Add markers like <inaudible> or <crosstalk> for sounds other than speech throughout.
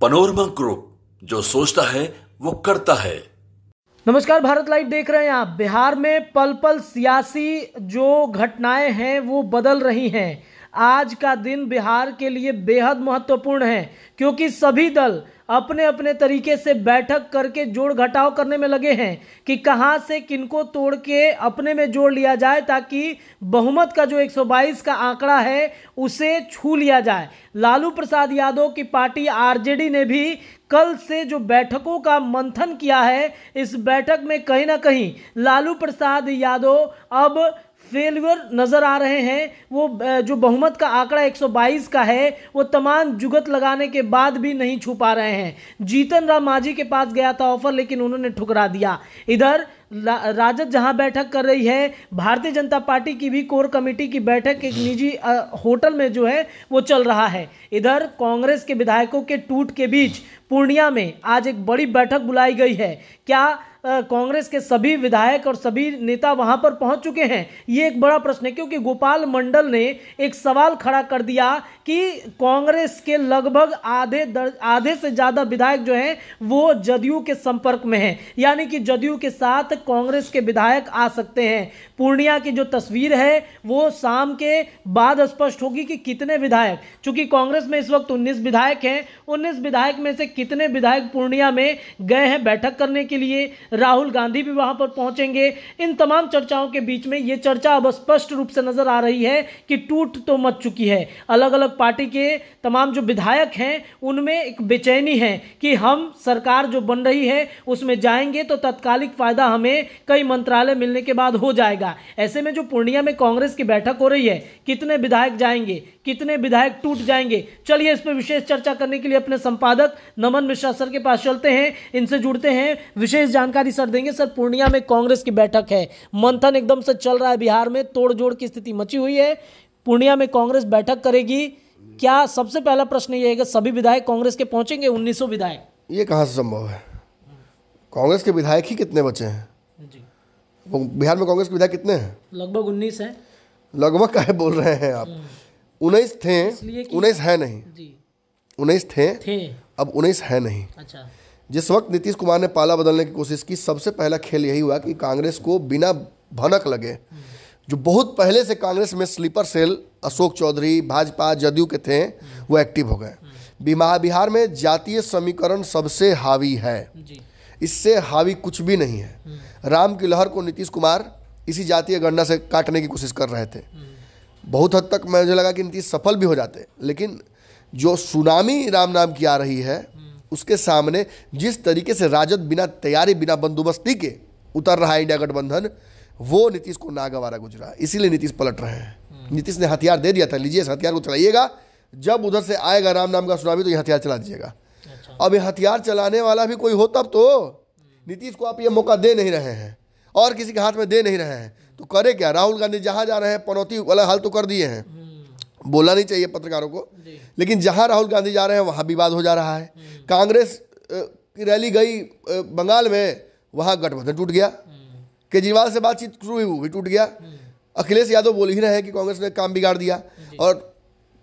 Panorama group जो सोचता है, वो करता है। नमस्कार, भारत लाइव देख रहे हैं आप। बिहार में पल पल सियासी जो घटनाएँ हैं, वो बदल रही हैं। आज का दिन बिहार के लिए बेहद महत्वपूर्ण है, क्योंकि सभी दल अपने अपने तरीके से बैठक करके जोड़ घटाव करने में लगे हैं कि कहाँ से किनको तोड़ के अपने में जोड़ लिया जाए ताकि बहुमत का जो 122 का आंकड़ा है, उसे छू लिया जाए। लालू प्रसाद यादव की पार्टी आरजेडी ने भी कल से जो बैठकों का मंथन किया है, इस बैठक में कहीं ना कहीं लालू प्रसाद यादव अब फेलियर नज़र आ रहे हैं। वो जो बहुमत का आंकड़ा 122 का है, वो तमाम जुगत लगाने के बाद भी नहीं छुपा रहे हैं। जीतन राम मांझी के पास गया था ऑफ़र, लेकिन उन्होंने ठुकरा दिया। इधर राजद जहाँ बैठक कर रही है भारतीय जनता पार्टी की भी कोर कमेटी की बैठक एक निजी होटल में जो है वो चल रहा है। इधर कांग्रेस के विधायकों के टूट के बीच पूर्णिया में आज एक बड़ी बैठक बुलाई गई है। क्या कांग्रेस के सभी विधायक और सभी नेता वहाँ पर पहुँच चुके हैं? ये एक बड़ा प्रश्न है क्योंकि गोपाल मंडल ने एक सवाल खड़ा कर दिया कि कांग्रेस के लगभग आधे दर, आधे से ज़्यादा विधायक जो हैं वो जदयू के संपर्क में हैं। यानी कि जदयू के साथ कांग्रेस के विधायक आ सकते हैं। पूर्णिया की जो तस्वीर है, वो शाम के बाद स्पष्ट होगी कि कितने विधायक, चूँकि कांग्रेस में इस वक्त उन्नीस विधायक हैं, उन्नीस विधायक में से कितने विधायक पूर्णिया में गए हैं बैठक करने के लिए, राहुल गांधी भी वहाँ पर पहुँचेंगे। इन तमाम चर्चाओं के बीच में ये चर्चा अब स्पष्ट रूप से नज़र आ रही है कि टूट तो मच चुकी है। अलग अलग पार्टी के तमाम जो विधायक हैं, उनमें एक बेचैनी है कि हम सरकार जो बन रही है, उसमें जाएँगे तो तत्कालिक फ़ायदा हमें कई मंत्रालय मिलने के बाद हो जाएगा। ऐसे में जो पूर्णिया में कांग्रेस की बैठक हो रही है, कितने विधायक जाएँगे, कितने विधायक टूट जाएँगे? चलिए इस पर विशेष चर्चा करने के लिए अपने संपादक नमन मिश्रा सर के पास चलते हैं। इनसे जुड़ते हैं। विशेष जानकारी जानकारी सर देंगे सर, पूर्णिया में कांग्रेस की बैठक है। मंथन एकदम से चल रहा है बिहार में तोड़ जोड़ की स्थिति मची हुई है। पूर्णिया में कांग्रेस बैठक करेगी। क्या सबसे पहला प्रश्न ये है कि सभी विधायक कांग्रेस के पहुँचेंगे? उन्नीस विधायक। ये कहाँ से संभव है? कांग्रेस के विधायक ही कितने बचे हैं? वो बिहार में कांग्रेस के विधायक कितने हैं? लगभग उन्नीस है। लगभग क्या बोल रहे हैं आप? हम्म। उन्नीस थे उन्नीस है नहीं। उन्नीस थे, थे। अब उन्नीस है नहीं। अच्छा। जिस वक्त नीतीश कुमार ने पाला बदलने की कोशिश की सबसे पहला खेल यही हुआ कि कांग्रेस को बिना भनक लगे जो बहुत पहले से कांग्रेस में स्लीपर सेल अशोक चौधरी भाजपा जदयू के थे वो एक्टिव हो गए। बिहार में जातीय समीकरण सबसे हावी है। इससे हावी कुछ भी नहीं है। राम की लहर को नीतीश कुमार इसी जातीय गणना से काटने की कोशिश कर रहे थे। बहुत हद तक मुझे लगा कि नीतीश सफल भी हो जाते लेकिन जो सुनामी राम नाम की आ रही है उसके सामने जिस तरीके से राजद बिना तैयारी बिना बंदोबस्ती के उतर रहा है इंडिया गठबंधन वो नीतीश को नागवारा गुजरा। इसीलिए नीतीश पलट रहे हैं। हम्म। नीतीश ने हथियार दे दिया था लीजिए इस हथियार को चलाइएगा जब उधर से आएगा राम नाम का सुनामी तो ये हथियार चला दीजिएगा। अब ये हथियार चलाने वाला भी कोई हो तब तो। नीतीश को आप ये मौका दे नहीं रहे हैं और किसी के हाथ में दे नहीं रहे हैं तो करे क्या? राहुल गांधी जहाँ जा रहे हैं पनौती वाला हाल तो कर दिए हैं। हम्म। बोलना नहीं चाहिए पत्रकारों को। लेकिन जहाँ राहुल गांधी जा रहे हैं वहाँ विवाद हो जा रहा है। कांग्रेस की रैली गई बंगाल में वहाँ गठबंधन टूट गया। केजरीवाल से बातचीत शुरू हुई वो भी टूट गया। अखिलेश यादव बोल ही रहे हैं कि कांग्रेस ने काम बिगाड़ दिया। और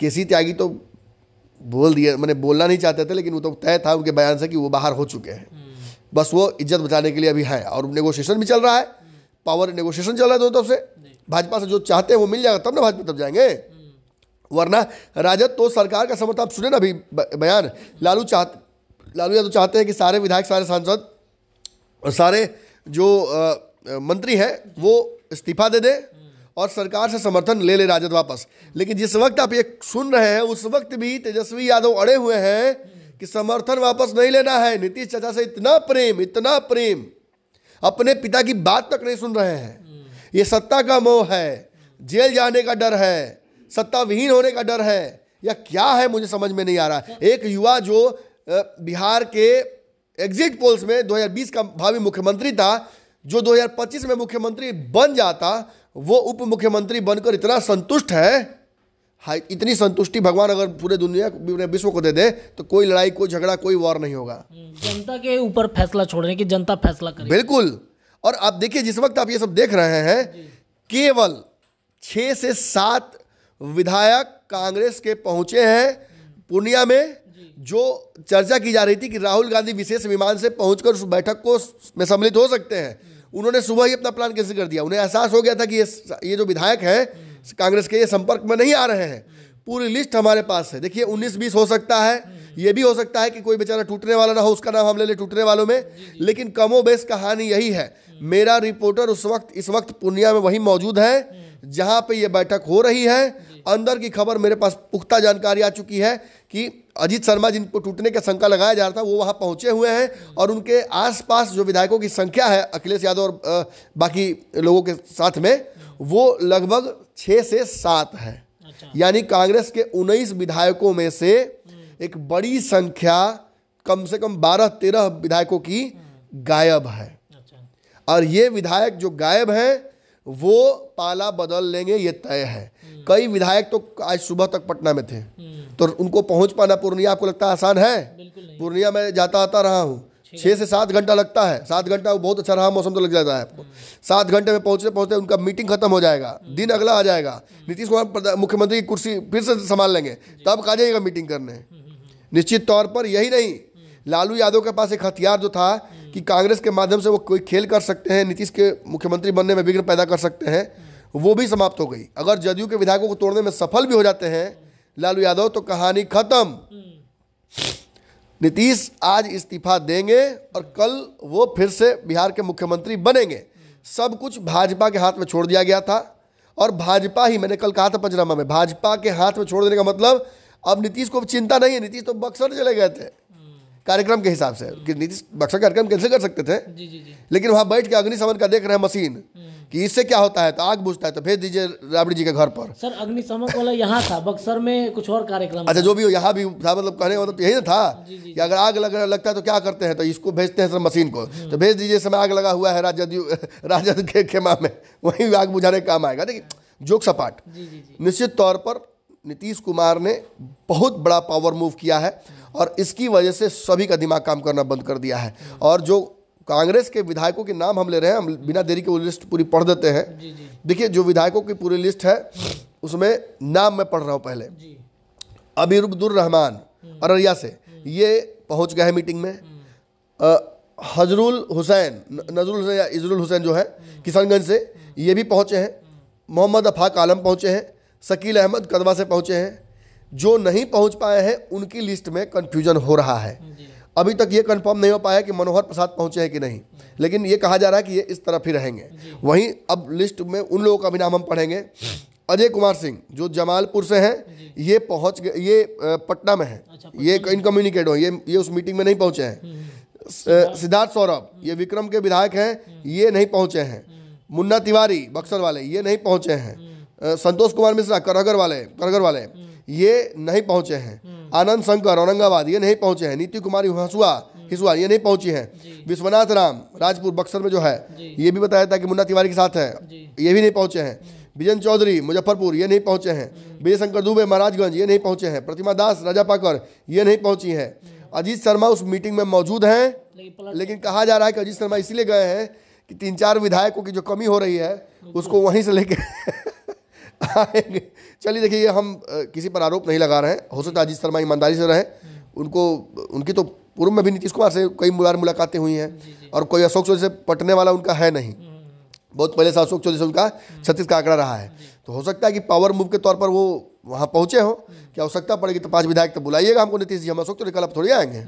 केसी त्यागी तो बोल दिया मैंने बोलना नहीं चाहते थे लेकिन वो तो तय था उनके बयान से कि वो बाहर हो चुके हैं। बस वो इज़्ज़त बचाने के लिए अभी है और नेगोशिएशन भी चल रहा है। पावर नेगोशिएशन चल रहा है दोनों तरफ़ से। भाजपा से जो चाहते हैं वो मिल जाएगा तब ना भाजपा तब जाएँगे। वरना राजद तो सरकार का समर्थन आप सुने ना अभी बयान। लालू चाहते लालू यादव चाहते हैं कि सारे विधायक सारे सांसद और सारे जो आ, मंत्री हैं वो इस्तीफा दे दे। और सरकार से समर्थन ले ले राजद वापस। लेकिन जिस वक्त आप ये सुन रहे हैं, उस वक्त भी तेजस्वी यादव अड़े हुए हैं कि समर्थन वापस नहीं लेना है। नीतीश चाचा से इतना प्रेम इतना प्रेम, अपने पिता की बात तक नहीं सुन रहे हैं। ये सत्ता का मोह है, जेल जाने का डर है सत्ता विहीन होने का डर है, या क्या है मुझे समझ में नहीं आ रहा। एक युवा जो बिहार के एग्जिट पोल्स में 2020 का भावी मुख्यमंत्री था, जो 2025 में मुख्यमंत्री बन जाता वो उप मुख्यमंत्री बनकर इतना संतुष्ट है इतनी संतुष्टि भगवान अगर पूरे दुनिया विश्व को दे दे तो कोई लड़ाई कोई झगड़ा कोई वॉर नहीं होगा। जनता के ऊपर फैसला छोड़ने की जनता फैसला करे। बिल्कुल। और आप देखिए जिस वक्त आप ये सब देख रहे हैं केवल छह से सात विधायक कांग्रेस के पहुँचे हैं पूर्णिया में जो चर्चा की जा रही थी कि राहुल गांधी विशेष विमान से पहुंचकर उस बैठक को में सम्मिलित हो सकते हैं। उन्होंने सुबह ही अपना प्लान कैंसिल कर दिया? उन्हें एहसास हो गया था कि ये ये जो विधायक हैं, कांग्रेस के ये संपर्क में नहीं आ रहे हैं। पूरी लिस्ट हमारे पास है। देखिए, उन्नीस बीस हो सकता है, ये भी हो सकता है कि कोई बेचारा टूटने वाला ना हो, उसका नाम हम ले लें टूटने वालों में। लेकिन कमो बेस कहानी यही है। मेरा रिपोर्टर उस वक्त, इस वक्त पूर्णिया में वही मौजूद है, जहाँ पे ये बैठक हो रही है। अंदर की खबर मेरे पास पुख्ता जानकारी आ चुकी है कि अजीत शर्मा जिनको टूटने का शंका लगाया जा रहा था वो वहाँ पहुँचे हुए हैं और उनके आसपास जो विधायकों की संख्या है अखिलेश यादव और बाकी लोगों के साथ में वो लगभग छः से सात है अच्छा। यानी कांग्रेस के उन्नीस विधायकों में से एक बड़ी संख्या कम से कम बारह तेरह विधायकों की गायब है अच्छा। और ये विधायक जो गायब हैं वो पाला बदल लेंगे ये तय है। कई विधायक तो आज सुबह तक पटना में थे। तो उनको पहुँच पाना पूर्णिया आपको लगता है आसान है? पूर्णिया में जाता आता रहा हूँ। छः से सात घंटा लगता है। सात घंटा बहुत अच्छा रहा मौसम तो लग जाता है। आपको सात घंटे में पहुँचते पहुँचते उनका मीटिंग खत्म हो जाएगा। दिन अगला आ जाएगा। नीतीश कुमार मुख्यमंत्री की कुर्सी फिर से संभाल लेंगे। तब आ जाइएगा मीटिंग करने? निश्चित तौर पर यही नहीं। लालू यादव के पास एक हथियार जो था कि कांग्रेस के माध्यम से वो कोई खेल कर सकते हैं, नीतीश के मुख्यमंत्री बनने में विघ्न पैदा कर सकते हैं, वो भी समाप्त हो गई। अगर जदयू के विधायकों को तोड़ने में सफल भी हो जाते हैं, लालू यादव तो कहानी खत्म। नीतीश आज इस्तीफा देंगे और कल वो फिर से बिहार के मुख्यमंत्री बनेंगे। सब कुछ भाजपा के हाथ में छोड़ दिया गया था और भाजपा ही, मैंने कल कहा था पंचनामा में, भाजपा के हाथ में छोड़ देने का मतलब अब नीतीश को चिंता नहीं है, नीतीश तो बक्सर चले गए थे। कार्यक्रम के हिसाब से। कि नीतीश बक्सर कार्यक्रम कैंसिल कर सकते थे? जी जी जी। लेकिन वहाँ बैठ के अग्निशमन का देख रहे हैं मशीन कि इससे क्या होता है? तो आग बुझता है तो भेज दीजिए राबड़ी जी के घर पर। सर अग्निशमन वाला यहाँ था बक्सर में कुछ और कार्यक्रम अच्छा जो भी हो यहाँ भी था मतलब कहने मतलब यही ना था कि अगर आग लग लगता है तो क्या करते हैं? तो इसको भेजते हैं सर मशीन को। हम्म। तो भेज दीजिए समय आग लगा हुआ है राजद <laughs> राजद के खेमा में। वहीं आग बुझाने का काम आएगा। देखिए जोक सपाट। निश्चित तौर पर नीतीश कुमार ने बहुत बड़ा पावर मूव किया है और इसकी वजह से सभी का दिमाग काम करना बंद कर दिया है। और जो कांग्रेस के विधायकों के नाम हम ले रहे हैं हम बिना देरी के वो लिस्ट पूरी पढ़ देते हैं। देखिए जो विधायकों की पूरी लिस्ट है उसमें नाम मैं पढ़ रहा हूँ पहले। अबीरुद्दुर रहमान अररिया से। ये पहुँच गए हैं मीटिंग में। हजरुल हुसैन नजरुल हुसैन या इजरुल हुसैन जो है किशनगंज से ये भी पहुँचे हैं। मोहम्मद अफाक आलम पहुँचे हैं। शकील अहमद कदवा से पहुँचे हैं। जो नहीं पहुँच पाए हैं उनकी लिस्ट में कन्फ्यूज़न हो रहा है। अभी तक ये कंफर्म नहीं हो पाया कि मनोहर प्रसाद पहुँचे हैं कि नहीं। लेकिन ये कहा जा रहा है कि ये इस तरफ़ ही रहेंगे। वहीं अब लिस्ट में उन लोगों का भी नाम हम पढ़ेंगे। अजय कुमार सिंह जो जमालपुर से हैं ये पहुँच गए ये पटना में है। अच्छा, ये इनकम्युनिकेट हो। ये ये उस मीटिंग में नहीं पहुँचे हैं। हम्म, हम्म। सिद्धार्थ सौरभ ये विक्रम के विधायक हैं हम्म। ये नहीं पहुँचे हैं। मुन्ना तिवारी बक्सर वाले ये नहीं पहुँचे हैं। संतोष कुमार मिश्रा करगर वाले करगर वाले ये नहीं पहुँचे हैं। हम्म। आनंद शंकर औरंगाबाद ये नहीं पहुँचे हैं। नीति कुमारी हंसुआ हिसुआ ये नहीं पहुँची हैं। विश्वनाथ राम राजपुर बक्सर में जो है ये भी बताया था कि मुन्ना तिवारी के साथ है। ये भी नहीं पहुँचे हैं। हम्म। विजन चौधरी मुजफ्फरपुर ये नहीं पहुँचे हैं। हम्म। विजय शंकर दुबे महाराजगंज ये नहीं पहुँचे हैं। प्रतिमा दास राजा पाकर ये नहीं पहुँची हैं। अजीत शर्मा उस मीटिंग में मौजूद हैं लेकिन कहा जा रहा है कि अजीत शर्मा इसलिए गए हैं कि तीन चार विधायकों की जो कमी हो रही है उसको वहीं से लेके आएँगे। चलिए देखिए हम किसी पर आरोप नहीं लगा रहे हैं। हो सकता है अजीत शर्मा ईमानदारी से रहे। उनको उनकी तो पूर्व में भी नीतीश कुमार से कई बार मुलाकातें हुई हैं और कोई अशोक चौधरी से पटने वाला उनका है नहीं। बहुत पहले से अशोक चौधरी से उनका छत्तीस का आंकड़ा रहा है। तो हो सकता है कि पावर मूव के तौर पर वो वहाँ पहुँचे हो। क्या आवश्यकता पड़ेगी तो पाँच विधायक तो बुलाइएगा हमको नीतीश जी। हम अशोक चौधरी कल आप थोड़ी आएँगे।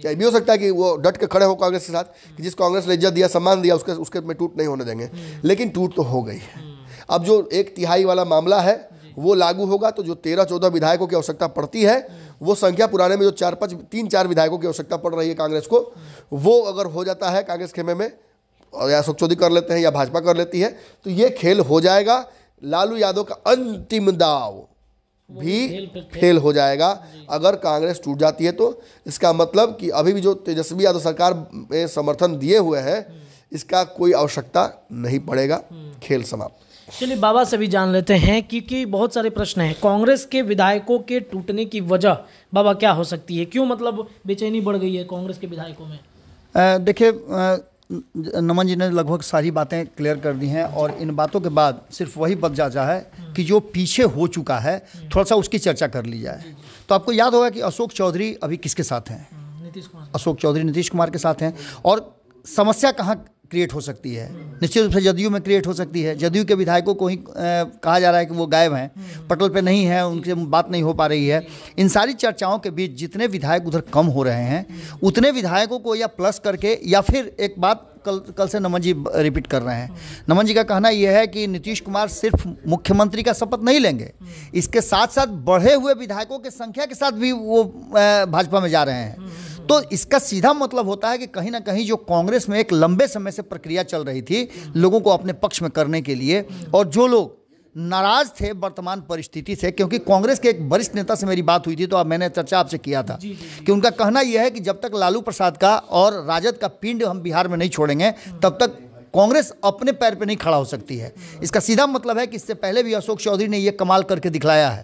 क्या भी हो सकता है कि वो डट के खड़े हो कांग्रेस के साथ कि जिस कांग्रेस ने इज़्ज़त दिया सम्मान दिया उसके उसके में टूट नहीं होने देंगे। लेकिन टूट तो हो गई है। अब जो एक तिहाई वाला मामला है वो लागू होगा तो जो तेरह चौदह विधायकों की आवश्यकता पड़ती है वो संख्या पुराने में जो चार पाँच तीन चार विधायकों की आवश्यकता पड़ रही है कांग्रेस को वो अगर हो जाता है कांग्रेस खेमे में या अशोक चौधरी कर लेते हैं या भाजपा कर लेती है तो ये खेल हो जाएगा। लालू यादव का अंतिम दाव भी फेल हो जाएगा। अगर कांग्रेस टूट जाती है तो इसका मतलब कि अभी भी जो तेजस्वी यादव सरकार में समर्थन दिए हुए हैं इसका कोई आवश्यकता नहीं पड़ेगा। खेल समाप्त। चलिए बाबा से भी जान लेते हैं क्योंकि बहुत सारे प्रश्न हैं। कांग्रेस के विधायकों के टूटने की वजह बाबा क्या हो सकती है? क्यों मतलब बेचैनी बढ़ गई है कांग्रेस के विधायकों में? देखिए नमन जी ने लगभग सारी बातें क्लियर कर दी हैं और इन बातों के बाद सिर्फ़ वही बच जाता है कि जो पीछे हो चुका है थोड़ा सा उसकी चर्चा कर ली जाए। तो आपको याद होगा कि अशोक चौधरी अभी किसके साथ हैं? हम्म, नीतीश कुमार। अशोक चौधरी नीतीश कुमार के साथ हैं। और समस्या कहाँ क्रिएट हो सकती है। निश्चित रूप से जदयू में क्रिएट हो सकती है। जदयू के विधायकों को ही कहा जा रहा है कि वो गायब हैं। पटल पे नहीं है, उनसे बात नहीं हो पा रही है। इन सारी चर्चाओं के बीच जितने विधायक उधर कम हो रहे हैं, उतने विधायकों को या प्लस करके या फिर एक बात कल कल से नमन जी रिपीट कर रहे हैं। नमन जी का कहना यह है कि नीतीश कुमार सिर्फ़ मुख्यमंत्री का शपथ नहीं लेंगे। इसके साथ साथ बढ़े हुए विधायकों की संख्या के साथ भी वो भाजपा में जा रहे हैं। तो इसका सीधा मतलब होता है कि कहीं ना कहीं जो कांग्रेस में एक लंबे समय से प्रक्रिया चल रही थी लोगों को अपने पक्ष में करने के लिए और जो लोग नाराज़ थे वर्तमान परिस्थिति से क्योंकि कांग्रेस के एक वरिष्ठ नेता से मेरी बात हुई थी तो अब मैंने चर्चा आपसे किया था जी, जी, कि उनका कहना यह है कि जब तक लालू प्रसाद का और राजद का पिंड हम बिहार में नहीं छोड़ेंगे तब तक कांग्रेस अपने पैर पे नहीं खड़ा हो सकती है। इसका सीधा मतलब है कि इससे पहले भी अशोक चौधरी ने यह कमाल करके दिखलाया है।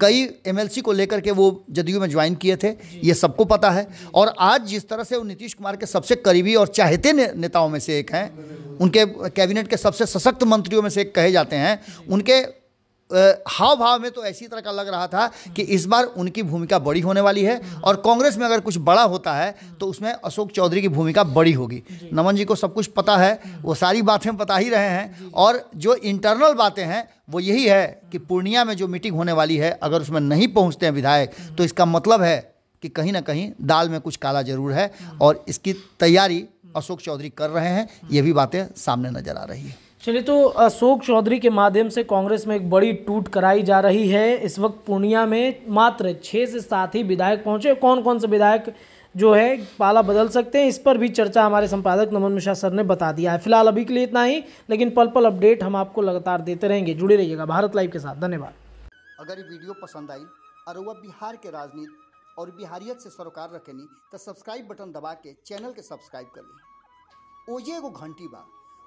कई एमएलसी को लेकर के वो जदयू में ज्वाइन किए थे ये सबको पता है। और आज जिस तरह से वो नीतीश कुमार के सबसे करीबी और चाहते ने, नेताओं में से एक हैं उनके कैबिनेट के सबसे सशक्त मंत्रियों में से एक कहे जाते हैं उनके हाव भाव में तो ऐसी तरह का लग रहा था कि इस बार उनकी भूमिका बड़ी होने वाली है और कांग्रेस में अगर कुछ बड़ा होता है तो उसमें अशोक चौधरी की भूमिका बड़ी होगी। नमन जी को सब कुछ पता है वो सारी बातें बता ही रहे हैं और जो इंटरनल बातें हैं वो यही है कि पूर्णिया में जो मीटिंग होने वाली है अगर उसमें नहीं पहुँचते हैं विधायक तो इसका मतलब है कि कहीं ना कहीं दाल में कुछ काला ज़रूर है। और इसकी तैयारी अशोक चौधरी कर रहे हैं ये भी बातें सामने नज़र आ रही है। चलिए तो अशोक चौधरी के माध्यम से कांग्रेस में एक बड़ी टूट कराई जा रही है। इस वक्त पूर्णिया में मात्र छः से सात ही विधायक पहुँचे कौन कौन से विधायक जो है, पाला बदल सकते हैं? इस पर भी चर्चा हमारे संपादक नमन मिश्रा सर ने बता दिया है। फ़िलहाल अभी के लिए इतना ही, लेकिन पल पल अपडेट हम आपको लगातार देते रहेंगे। जुड़े रहिएगा भारत लाइव के साथ। धन्यवाद। अगर ये वीडियो पसंद आई और वह बिहार के राजनीति और बिहारियत से सरोकार रखेनी तो सब्सक्राइब बटन दबा के चैनल के सब्सक्राइब कर ली। ओजे घंटी बा